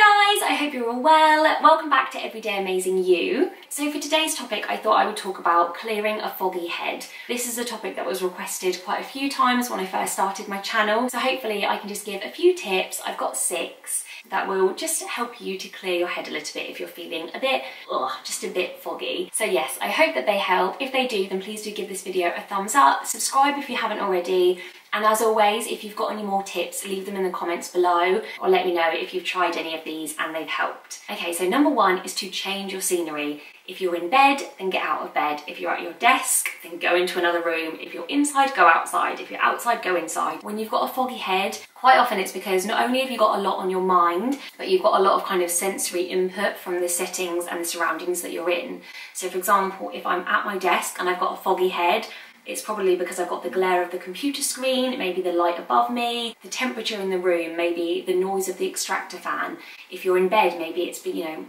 Hi guys, I hope you're all well. Welcome back to Everyday Amazing You. So for today's topic, I thought I would talk about clearing a foggy head. This is a topic that was requested quite a few times when I first started my channel. So hopefully I can just give a few tips. I've got six that will just help you to clear your head a little bit if you're feeling a bit, ugh, just a bit foggy. So yes, I hope that they help. If they do, then please do give this video a thumbs up. Subscribe if you haven't already. And as always, if you've got any more tips, leave them in the comments below or let me know if you've tried any of these and they've helped. Okay, so number one is to change your scenery. If you're in bed, then get out of bed. If you're at your desk, then go into another room. If you're inside, go outside. If you're outside, go inside. When you've got a foggy head, quite often it's because not only have you got a lot on your mind, but you've got a lot of kind of sensory input from the settings and the surroundings that you're in. So for example, if I'm at my desk and I've got a foggy head, it's probably because I've got the glare of the computer screen, maybe the light above me, the temperature in the room, maybe the noise of the extractor fan. If you're in bed, maybe it's, you know,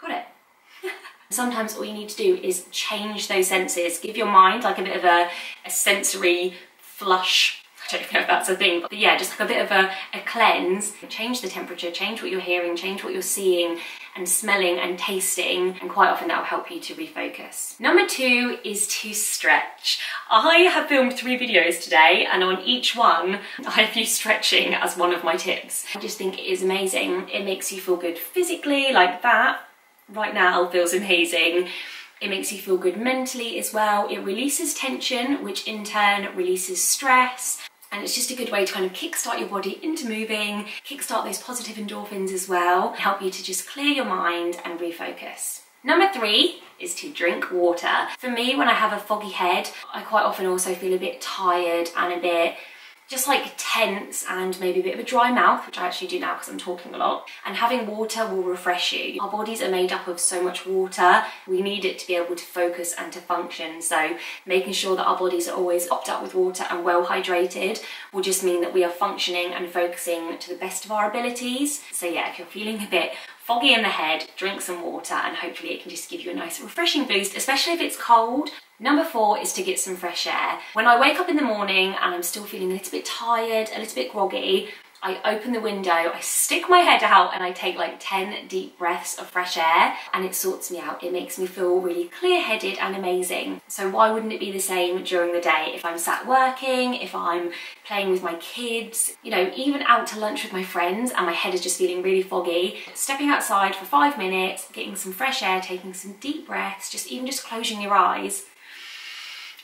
got it. Sometimes all you need to do is change those senses, give your mind like a bit of a, a sensory flush I don't know if that's a thing, but yeah, just like a bit of a, a cleanse. Change the temperature, change what you're hearing, change what you're seeing and smelling and tasting, and quite often that will help you to refocus. Number two is to stretch. I have filmed three videos today, and on each one, I have used stretching as one of my tips. I just think it is amazing. It makes you feel good physically, like that right now feels amazing. It makes you feel good mentally as well. It releases tension, which in turn releases stress and it's just a good way to kind of kickstart your body into moving, kickstart those positive endorphins as well, help you to just clear your mind and refocus. Number three is to drink water. For me, when I have a foggy head, I quite often also feel a bit tired and a bit just like tense and maybe a bit of a dry mouth, which I actually do now because I'm talking a lot. And having water will refresh you. Our bodies are made up of so much water. We need it to be able to focus and to function. So making sure that our bodies are always topped up with water and well hydrated will just mean that we are functioning and focusing to the best of our abilities. So yeah, if you're feeling a bit foggy in the head, drink some water and hopefully it can just give you a nice refreshing boost, especially if it's cold. Number four is to get some fresh air. When I wake up in the morning and I'm still feeling a little bit tired, a little bit groggy, I open the window, I stick my head out and I take like 10 deep breaths of fresh air and it sorts me out. It makes me feel really clear-headed and amazing. So why wouldn't it be the same during the day if I'm sat working, if I'm playing with my kids, you know, even out to lunch with my friends and my head is just feeling really foggy, stepping outside for five minutes, getting some fresh air, taking some deep breaths, just even just closing your eyes,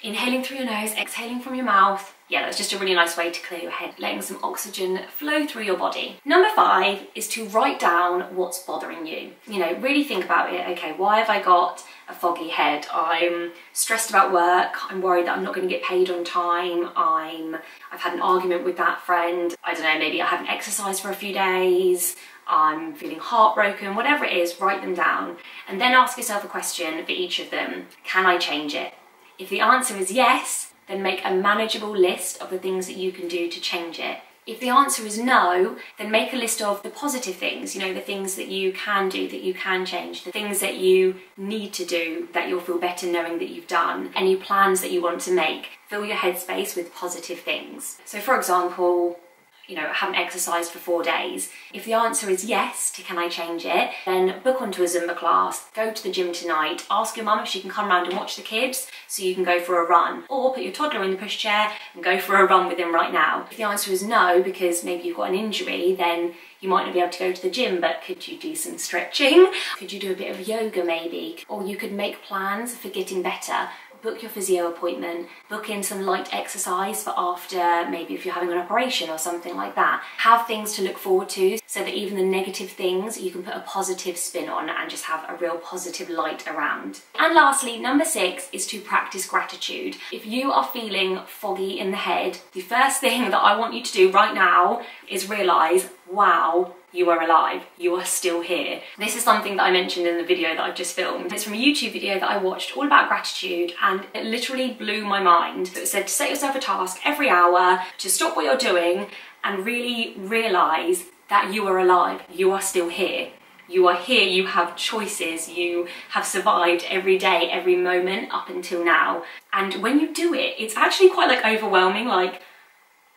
inhaling through your nose, exhaling from your mouth, yeah, that's just a really nice way to clear your head, letting some oxygen flow through your body. Number five is to write down what's bothering you. You know, really think about it. Okay, why have I got a foggy head? I'm stressed about work. I'm worried that I'm not going to get paid on time. I'm, I've had an argument with that friend. I don't know, maybe I haven't exercised for a few days. I'm feeling heartbroken, whatever it is, write them down. And then ask yourself a question for each of them. Can I change it? If the answer is yes, then make a manageable list of the things that you can do to change it. If the answer is no, then make a list of the positive things, you know, the things that you can do, that you can change, the things that you need to do, that you'll feel better knowing that you've done, any plans that you want to make. Fill your headspace with positive things. So, for example, you know, haven't exercised for four days? If the answer is yes to can I change it, then book onto a Zumba class, go to the gym tonight, ask your mum if she can come round and watch the kids so you can go for a run, or put your toddler in the pushchair and go for a run with him right now. If the answer is no, because maybe you've got an injury, then you might not be able to go to the gym, but could you do some stretching? Could you do a bit of yoga maybe? Or you could make plans for getting better book your physio appointment, book in some light exercise for after, maybe if you're having an operation or something like that. Have things to look forward to so that even the negative things you can put a positive spin on and just have a real positive light around. And lastly, number six is to practice gratitude. If you are feeling foggy in the head, the first thing that I want you to do right now is realize, wow, you are alive, you are still here. This is something that I mentioned in the video that I've just filmed. It's from a YouTube video that I watched all about gratitude and it literally blew my mind. So It said to set yourself a task every hour, to stop what you're doing and really realise that you are alive, you are still here. You are here, you have choices, you have survived every day, every moment up until now. And when you do it, it's actually quite like overwhelming, like,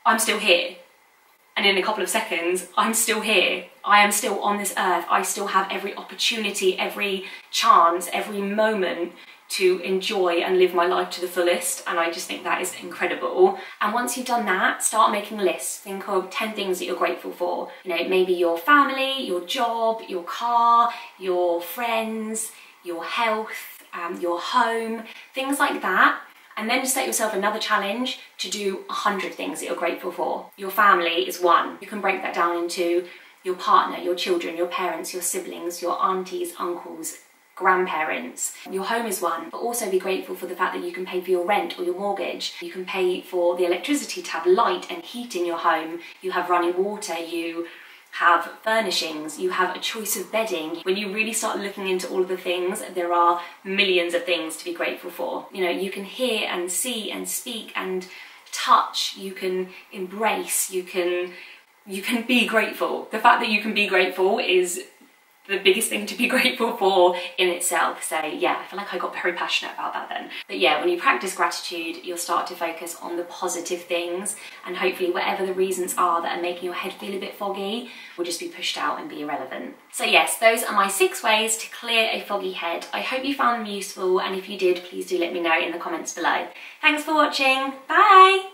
I'm still here and in a couple of seconds, I'm still here. I am still on this earth. I still have every opportunity, every chance, every moment to enjoy and live my life to the fullest and I just think that is incredible. And once you've done that, start making lists. Think of 10 things that you're grateful for. You know, maybe your family, your job, your car, your friends, your health, um, your home, things like that. And then set yourself another challenge to do 100 things that you're grateful for. Your family is one. You can break that down into your partner, your children, your parents, your siblings, your aunties, uncles, grandparents. Your home is one, but also be grateful for the fact that you can pay for your rent or your mortgage. You can pay for the electricity to have light and heat in your home. You have running water, you have furnishings, you have a choice of bedding. When you really start looking into all of the things, there are millions of things to be grateful for. You know, you can hear and see and speak and touch, you can embrace, you can you can be grateful. The fact that you can be grateful is the biggest thing to be grateful for in itself. So yeah, I feel like I got very passionate about that then. But yeah, when you practice gratitude, you'll start to focus on the positive things and hopefully whatever the reasons are that are making your head feel a bit foggy will just be pushed out and be irrelevant. So yes, those are my six ways to clear a foggy head. I hope you found them useful and if you did, please do let me know in the comments below. Thanks for watching, bye!